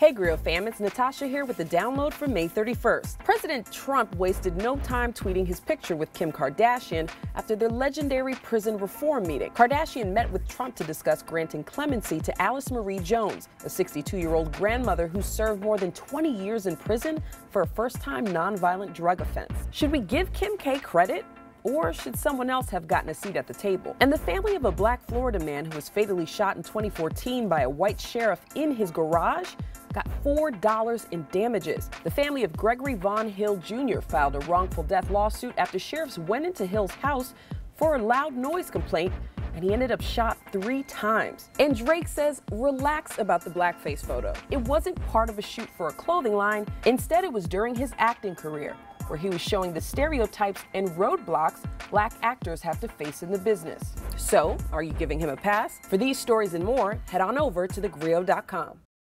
Hey Grio fam, it's Natasha here with the download for May 31st. President Trump wasted no time tweeting his picture with Kim Kardashian after their legendary prison reform meeting. Kardashian met with Trump to discuss granting clemency to Alice Marie Jones, a 62 year old grandmother who served more than 20 years in prison for a first time nonviolent drug offense. Should we give Kim K credit? Or should someone else have gotten a seat at the table? And the family of a black Florida man who was fatally shot in 2014 by a white sheriff in his garage got $4 in damages. The family of Gregory Vaughn Hill Jr. filed a wrongful death lawsuit after sheriffs went into Hill's house for a loud noise complaint and he ended up shot three times. And Drake says, relax about the blackface photo. It wasn't part of a shoot for a clothing line. Instead, it was during his acting career, where he was showing the stereotypes and roadblocks black actors have to face in the business. So, are you giving him a pass? For these stories and more, head on over to thegrio.com.